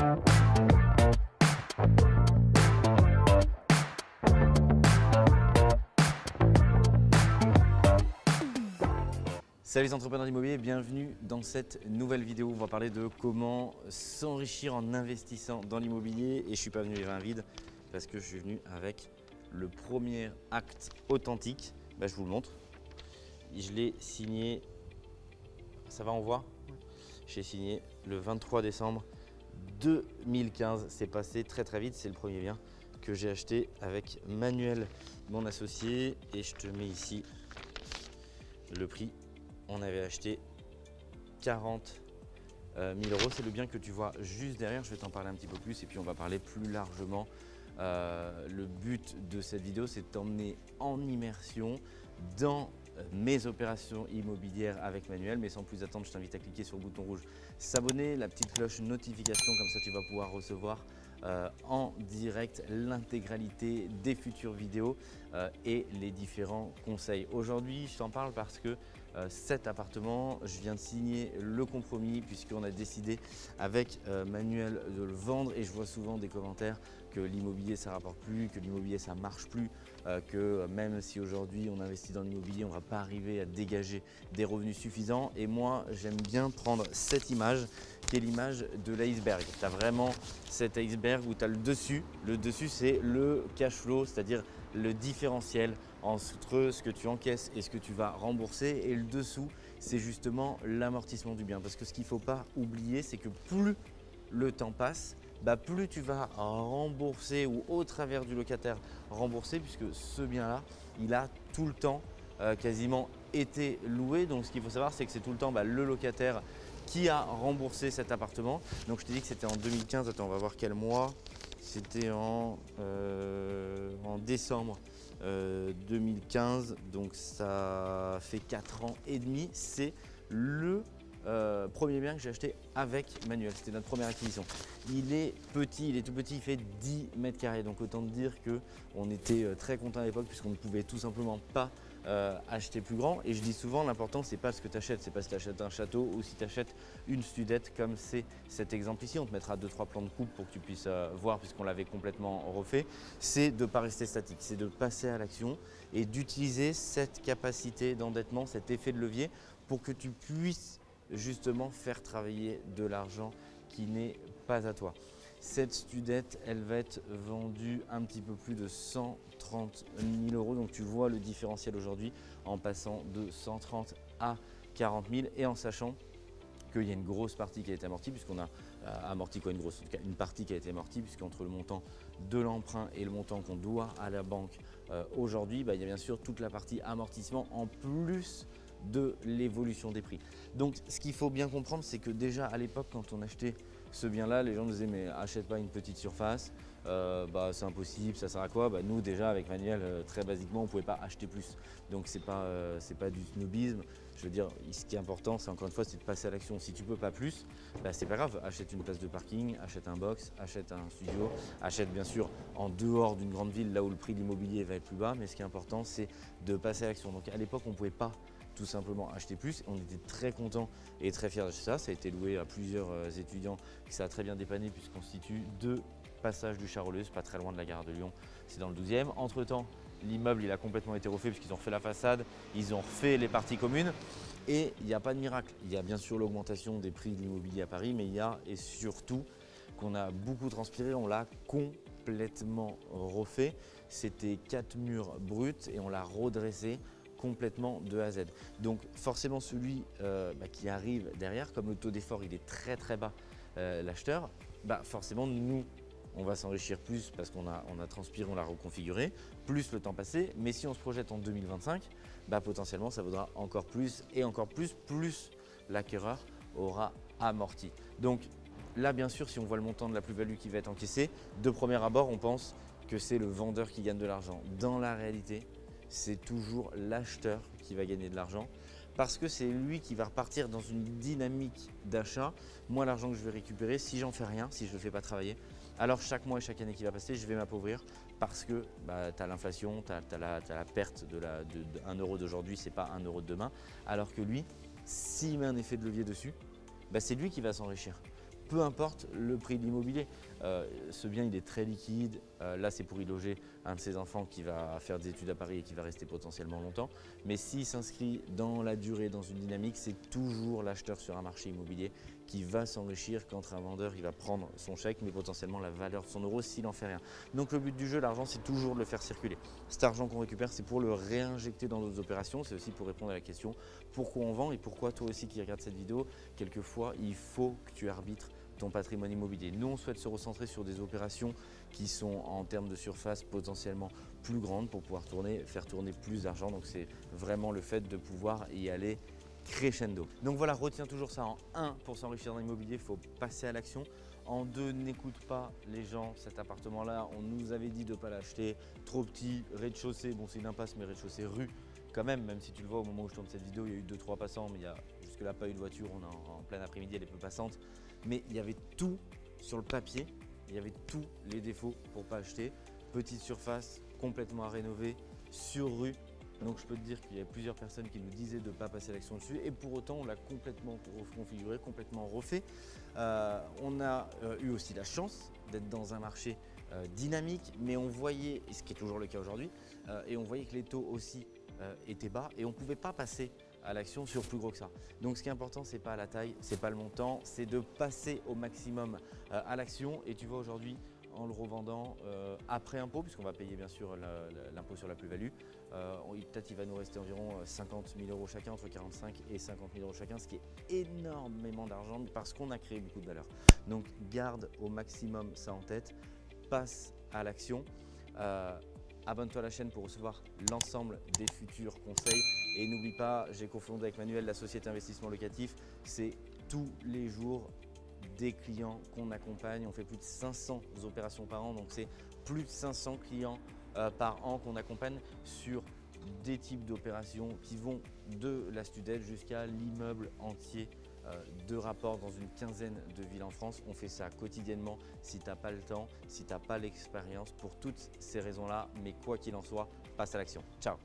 Salut les entrepreneurs d'immobilier, bienvenue dans cette nouvelle vidéo. On va parler de comment s'enrichir en investissant dans l'immobilier. Et je ne suis pas venu les mains vides parce que je suis venu avec le premier acte authentique. Bah, je vous le montre. Je l'ai signé, ça va, on voit? J'ai signé le 23 décembre 2015. C'est passé très très vite, c'est le premier bien que j'ai acheté avec Manuel, mon associé. Et je te mets ici le prix on avait acheté 40 000 euh, euros. C'est le bien que tu vois juste derrière. Je vais t'en parler un petit peu plus et puis on va parler plus largement. Euh, le but de cette vidéo, c'est de t'emmener en immersion dans mes opérations immobilières avec Manuel. Mais sans plus attendre, je t'invite à cliquer sur le bouton rouge s'abonner, la petite cloche notification, comme ça tu vas pouvoir recevoir en direct l'intégralité des futures vidéos et les différents conseils. Aujourd'hui, je t'en parle parce que euh, cet appartement. Je viens de signer le compromis puisqu'on a décidé avec euh, Manuel de le vendre et je vois souvent des commentaires que l'immobilier ça rapporte plus, que l'immobilier ça marche plus, euh, que même si aujourd'hui on investit dans l'immobilier, on ne va pas arriver à dégager des revenus suffisants. Et moi j'aime bien prendre cette image qui est l'image de l'iceberg. Tu as vraiment cet iceberg où tu as le dessus. Le dessus c'est le cash flow, c'est-à-dire le différentiel entre ce que tu encaisses et ce que tu vas rembourser. Et le dessous, c'est justement l'amortissement du bien. Parce que ce qu'il ne faut pas oublier, c'est que plus le temps passe, bah plus tu vas rembourser ou au travers du locataire rembourser, puisque ce bien-là, il a tout le temps euh, quasiment été loué. Donc ce qu'il faut savoir, c'est que c'est tout le temps bah, le locataire qui a remboursé cet appartement. Donc je t'ai dit que c'était en 2015, attends, on va voir quel mois. C'était en, euh, en décembre 2015, euh, donc ça fait 4 ans et demi. C'est le euh, premier bien que j'ai acheté avec Manuel. C'était notre première acquisition. Il est petit, il est tout petit, il fait 10 mètres carrés. Donc autant dire qu'on était euh, très content à l'époque puisqu'on ne pouvait tout simplement pas euh, acheter plus grand. Et je dis souvent, l'important c'est pas ce que tu achètes, c'est pas si tu achètes un château ou si tu achètes une studette comme c'est cet exemple ici. On te mettra 2-3 plans de coupe pour que tu puisses voir puisqu'on l'avait complètement refait. C'est de ne pas rester statique, c'est de passer à l'action et d'utiliser cette capacité d'endettement, cet effet de levier pour que tu puisses justement faire travailler de l'argent qui n'est pas à toi. Cette studette, elle va être vendue un petit peu plus de 130 000 euros. Donc tu vois le différentiel aujourd'hui en passant de 130 à 40 000 et en sachant qu'il y a une grosse partie qui a été amortie, puisqu'on a euh, amorti quoi une grosse, partie qui a été amortie, puisqu'entre le montant de l'emprunt et le montant qu'on doit à la banque euh, aujourd'hui, bah, il y a bien sûr toute la partie amortissement en plus de l'évolution des prix. Donc ce qu'il faut bien comprendre, c'est que déjà à l'époque, quand on achetait ce bien-là, les gens nous disaient mais achète pas une petite surface, euh, bah, c'est impossible, ça sert à quoi? Bah, Nous déjà avec Manuel, euh, très basiquement, on ne pouvait pas acheter plus. Donc c'est pas, euh, pas du snobisme. Je veux dire, ce qui est important, c'est encore une fois, c'est de passer à l'action. Si tu peux pas plus, bah, c'est pas grave, achète une place de parking, achète un box, achète un studio, achète bien sûr en dehors d'une grande ville, là où le prix de l'immobilier va être plus bas. Mais ce qui est important, c'est de passer à l'action. Donc à l'époque, on ne pouvait pas tout simplement acheter plus. On était très contents et très fiers de ça. Ça a été loué à plusieurs euh, étudiants qui ça a très bien dépanné puisqu'on situe deux passages du Charolais, pas très loin de la gare de Lyon, c'est dans le 12e. Entre temps, l'immeuble il a complètement été refait puisqu'ils ont refait la façade, ils ont refait les parties communes et il n'y a pas de miracle. Il y a bien sûr l'augmentation des prix de l'immobilier à Paris, mais il y a et surtout qu'on a beaucoup transpiré, on l'a complètement refait. C'était quatre murs bruts et on l'a redressé complètement de A à Z. Donc forcément celui euh, bah, qui arrive derrière, comme le taux d'effort il est très très bas, euh, l'acheteur, bah, forcément nous on va s'enrichir plus parce qu'on a, transpiré, on l'a reconfiguré, plus le temps passé. Mais si on se projette en 2025, bah, potentiellement ça vaudra encore plus et encore plus, plus l'acquéreur aura amorti. Donc là, bien sûr, si on voit le montant de la plus-value qui va être encaissé, de premier abord, on pense que c'est le vendeur qui gagne de l'argent. Dans la réalité, c'est toujours l'acheteur qui va gagner de l'argent parce que c'est lui qui va repartir dans une dynamique d'achat. Moi, l'argent que je vais récupérer, si j'en fais rien, si je ne le fais pas travailler, alors chaque mois et chaque année qui va passer, je vais m'appauvrir parce que bah, tu as l'inflation, tu as, la perte de, la, de, 1 euro d'aujourd'hui, c'est pas 1 euro de demain. Alors que lui, s'il met un effet de levier dessus, bah, c'est lui qui va s'enrichir peu importe le prix de l'immobilier. Euh, ce bien, il est très liquide. Euh, là, c'est pour y loger un de ses enfants qui va faire des études à Paris et qui va rester potentiellement longtemps. Mais s'il s'inscrit dans la durée, dans une dynamique, c'est toujours l'acheteur sur un marché immobilier qui va s'enrichir quand un vendeur il va prendre son chèque, mais potentiellement la valeur de son euro s'il n'en fait rien. Donc le but du jeu, l'argent, c'est toujours de le faire circuler. Cet argent qu'on récupère, c'est pour le réinjecter dans d'autres opérations. C'est aussi pour répondre à la question pourquoi on vend et pourquoi toi aussi qui regardes cette vidéo, quelquefois, il faut que tu arbitres ton patrimoine immobilier. Nous, on souhaite se recentrer sur des opérations qui sont en termes de surface potentiellement plus grandes pour pouvoir tourner, faire tourner plus d'argent. Donc c'est vraiment le fait de pouvoir y aller crescendo. Donc voilà, retiens toujours ça en 1 pour s'enrichir dans l'immobilier, il faut passer à l'action. En 2, n'écoute pas les gens, cet appartement-là, on nous avait dit de ne pas l'acheter, trop petit, rez-de-chaussée, bon c'est une impasse mais rez-de-chaussée rue quand même, même si tu le vois au moment où je tourne cette vidéo, il y a eu 2-3 passants, mais il y a jusque-là pas eu de voiture, on est en, plein après-midi, elle est peu passante. Mais il y avait tout sur le papier, il y avait tous les défauts pour pas acheter. Petite surface, complètement à rénover, sur rue, donc je peux te dire qu'il y a plusieurs personnes qui nous disaient de pas passer l'action dessus et pour autant on l'a complètement reconfiguré, complètement refait. Euh, on a euh, eu aussi la chance d'être dans un marché euh, dynamique mais on voyait, ce qui est toujours le cas aujourd'hui, et on voyait que les taux aussi étaient bas et on pouvait pas passer à l'action sur plus gros que ça. Donc ce qui est important, c'est pas la taille, c'est pas le montant, c'est de passer au maximum à l'action. Et tu vois aujourd'hui, en le revendant euh, après impôt, puisqu'on va payer bien sûr l'impôt sur la plus-value. Euh, peut-être il va nous rester environ 50 euh, 000 euros chacun, entre 45 et 50 000 euros chacun, ce qui est énormément d'argent parce qu'on a créé beaucoup de valeur. Donc garde au maximum ça en tête, passe à l'action. Abonne-toi à la chaîne pour recevoir l'ensemble des futurs conseils. Et n'oublie pas, j'ai confondé avec Manuel la société investissement locatif. C'est tous les jours des clients qu'on accompagne. On fait plus de 500 opérations par an, donc c'est plus de 500 clients euh, par an qu'on accompagne sur des types d'opérations qui vont de la studette jusqu'à l'immeuble entier euh, de rapport dans une quinzaine de villes en France. On fait ça quotidiennement si tu pas le temps, si tu n'as pas l'expérience, pour toutes ces raisons-là. Mais quoi qu'il en soit, passe à l'action. Ciao